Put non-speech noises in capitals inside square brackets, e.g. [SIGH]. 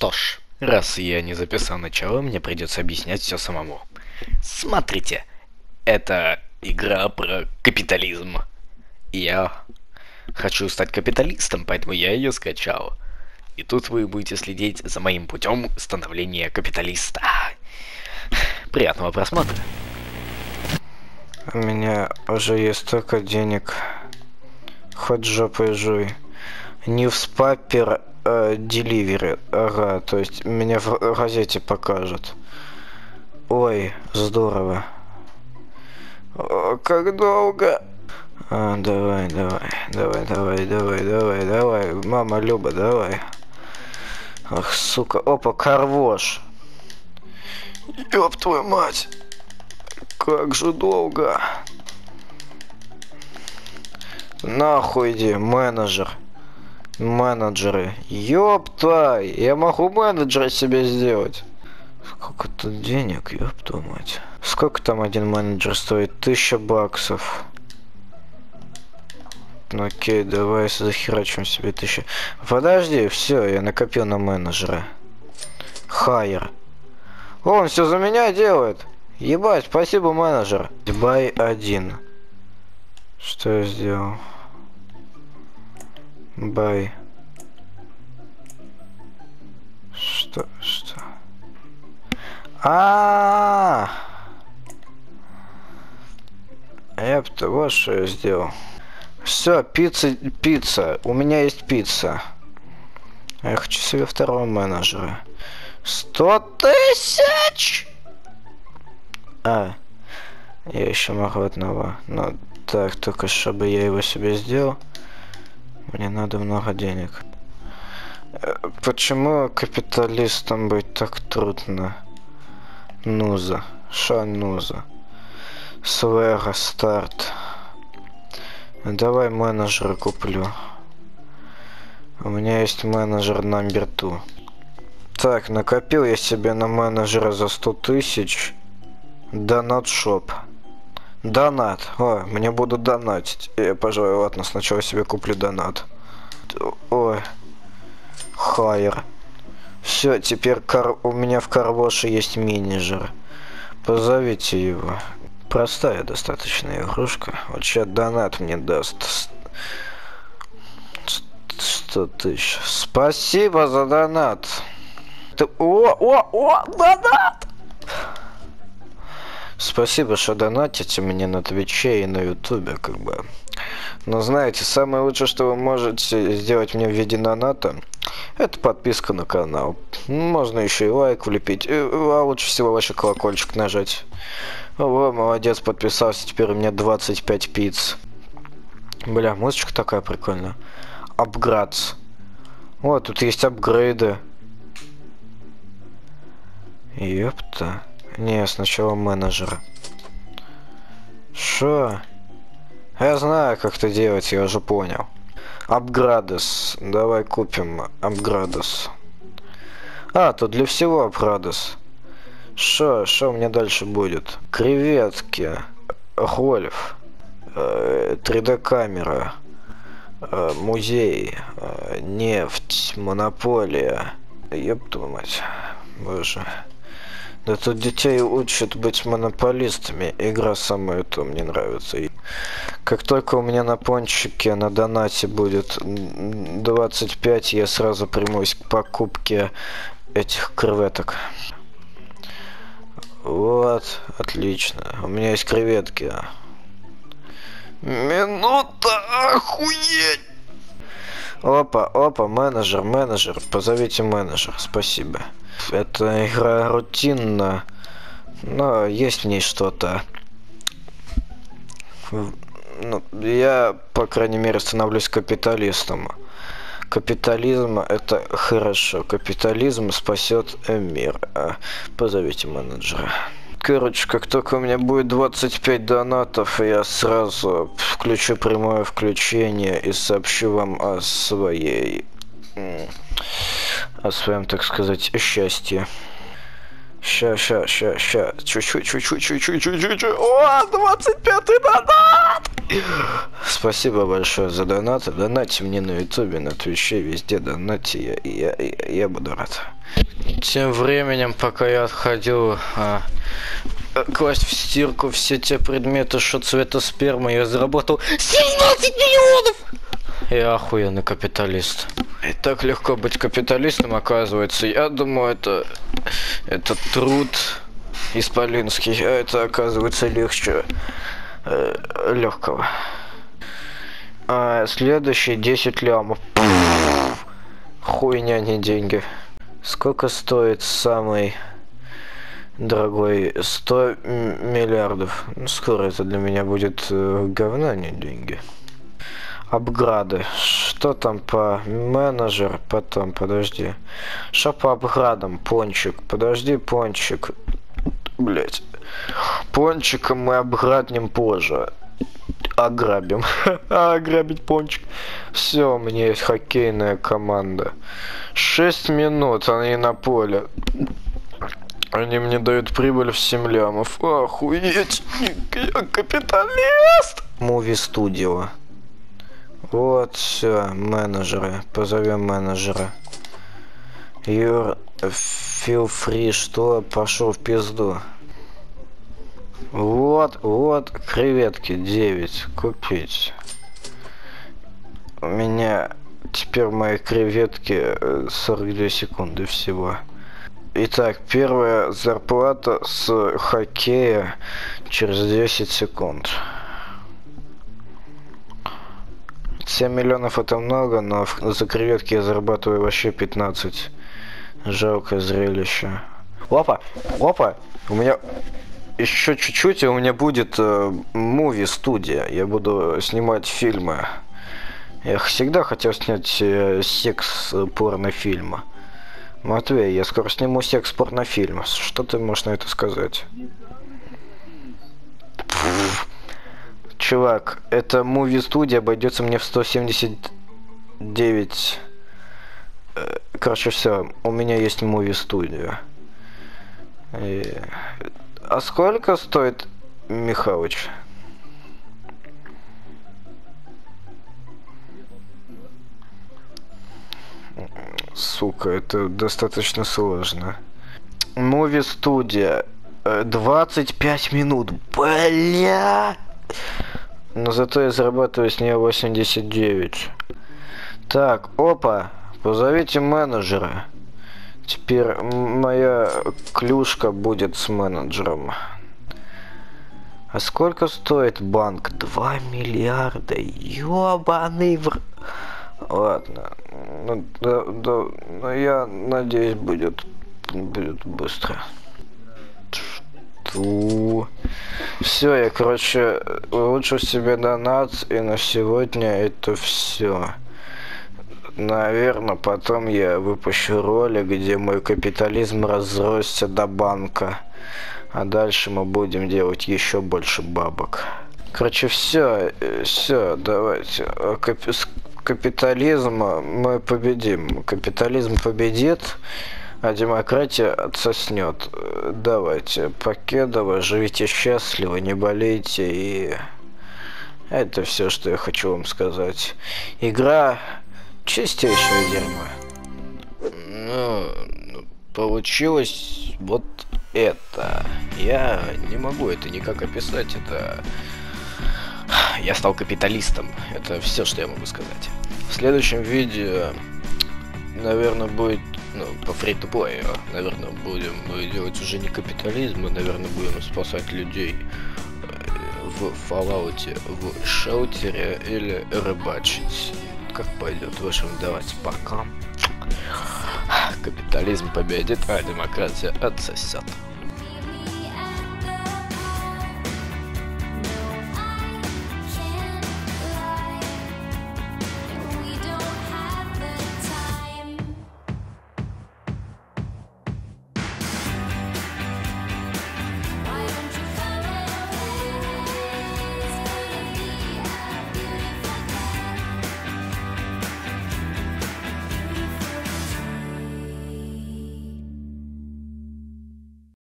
Что ж, раз я не записал начало, мне придется объяснять все самому. Смотрите, это игра про капитализм. Я хочу стать капиталистом, поэтому я ее скачал. И тут вы будете следить за моим путем становления капиталиста. Приятного просмотра. У меня уже есть столько денег. Хоть жопой жуй. Э, Delivery. Ага, то есть меня в газете покажут. Ой, здорово. О, как долго. А, давай, давай, давай, давай, давай, давай, давай. Мама Люба, давай. Ах, сука. Опа, карвош. Ёб твою мать. Как же долго. Нахуй иди, менеджер. Менеджеры. Ёпта, я могу менеджера себе сделать. Сколько тут денег, твою мать. Сколько там один менеджер стоит? Тысяча баксов. Ну окей, давай захерачим себе тысячу. Подожди, все, я накопил на менеджера. Хайер. Он все за меня делает. Ебать, спасибо, менеджер. Бай один. Что я сделал? Бай. Что? Что? А, -а, -а! Эпта, вот что я сделал. Все, пицца, пицца. У меня есть пицца. Я хочу себе второго менеджера. Сто тысяч! А, я еще могу одного. Но так, только чтобы я его себе сделал, мне надо много денег. Почему капиталистам быть так трудно? Нуза. Ша Нуза. Свега старт. Давай менеджера куплю. У меня есть менеджер номер 2. Так, накопил я себе на менеджера за 100 тысяч. Донат шоп. Донат. Ой, мне будут донатить. Я, пожалуй, ладно, сначала себе куплю донат. Ой. Хайер. Все, теперь кар... у меня в Карвоше есть менеджер. Позовите его. Простая достаточно игрушка. Вот сейчас донат мне даст. 100 тысяч. Спасибо за донат. О, о, о, донат! Спасибо, что донатите мне на Твиче и на Ютубе, как бы. Но знаете, самое лучшее, что вы можете сделать мне в виде доната, это подписка на канал. Можно еще и лайк влепить, а лучше всего вообще колокольчик нажать. О, молодец, подписался, теперь у меня 25 пиц. Бля, музычка такая прикольная. Апградс. Вот, тут есть апгрейды. Ёпта. Не, сначала менеджера. Шо? Я знаю, как это делать, я уже понял. Апградос. Давай купим апградос. А, тут для всего апградос. Шо, шо меня дальше будет? Креветки. Гольф. 3D-камера. Э, музей. Э, нефть. Монополия. Ёб твою мать. Боже. Да тут детей учат быть монополистами. Игра самая то мне нравится. И как только у меня на пончике на донате будет 25, я сразу примусь к покупке этих креветок. Вот, отлично. У меня есть креветки. Минута, охуеть! Опа, опа, менеджер, менеджер, позовите менеджер, спасибо. Эта игра рутинна, но есть в ней что-то. Ну, я, по крайней мере, становлюсь капиталистом. Капитализм это хорошо. Капитализм спасет мир. Позовите менеджера. Короче, как только у меня будет 25 донатов, я сразу включу прямое включение и сообщу вам о своей... о своем, так сказать, счастье. Ща, ща, ща, ща. Чуть-чуть, чуть-чуть, чуть-чуть, чуть-чуть. О, 25-й донат! Спасибо большое за донаты. Донатьте мне на ютубе, на твиче, везде донатьте. Я, я, я, я буду рад. Тем временем, пока я отходил а, класть в стирку все те предметы, что цвета спермы, я заработал 17 миллионов! Я охуенный капиталист. И так легко быть капиталистом, оказывается. Я думаю, это, это труд исполинский, а это оказывается легче э, легкого. А следующие 10 лямов. Хуйня, не деньги. Сколько стоит самый дорогой 100 миллиардов. Ну, скоро это для меня будет э, говна, не деньги. Апграды. Что там по менеджер? Потом, подожди. Что по апградам? Пончик. Подожди, пончик. Блять. Пончика мы обграднем позже. Ограбим. [LAUGHS] Ограбить пончик. Все, у меня есть хоккейная команда. 6 минут они на поле. Они мне дают прибыль в 7 лямов. Охуеть, я капиталист! Муви студио. Вот, все, менеджеры. Позовем менеджера. Юр, feel free, что? Пошел в пизду. Вот, вот, креветки 9. Купить. У меня теперь мои креветки 42 э, секунды всего. Итак, первая зарплата с хоккея через 10 секунд. 7 миллионов это много, но за креветки я зарабатываю вообще 15. Жалкое зрелище. Опа, опа, у меня еще чуть-чуть, и у меня будет муви-студия. Я буду снимать фильмы. Я всегда хотел снять э, секс-порнофильмы. Э, Матвей, я скоро сниму секс порнофильм. Что ты можешь на это сказать? Чувак, это муви-студия обойдется мне в 179... Э, короче, все, у меня есть муви-студия. И... А сколько стоит Михалыч? Сука, это достаточно сложно. Мови студия. 25 минут. Бля! Но зато я зарабатываю с нее 89. Так, опа. Позовите менеджера. Теперь моя клюшка будет с менеджером. А сколько стоит банк? 2 миллиарда. Ёбаный в... Ладно. Ну, да, да, ну, я надеюсь, будет, будет быстро. Что? Все, я, короче, улучшу себе донат, и на сегодня это все. Наверное, потом я выпущу ролик, где мой капитализм разросся до банка. А дальше мы будем делать еще больше бабок. Короче, все, все, давайте. А капитализм мы победим. Капитализм победит, а демократия отсоснет. Давайте, Покедово, живите счастливо, не болейте и... Это все, что я хочу вам сказать. Игра чистейшее дерьмо. Ну, получилось вот это. Я не могу это никак описать, это... Я стал капиталистом. Это все, что я могу сказать. В следующем видео, наверное, будет, ну, по фри to play, наверное, будем делать уже не капитализм, мы, наверное, будем спасать людей э, в Fallout, в шелтере или рыбачить. Как пойдет. В общем, давайте пока. Капитализм победит, а демократия отсосет.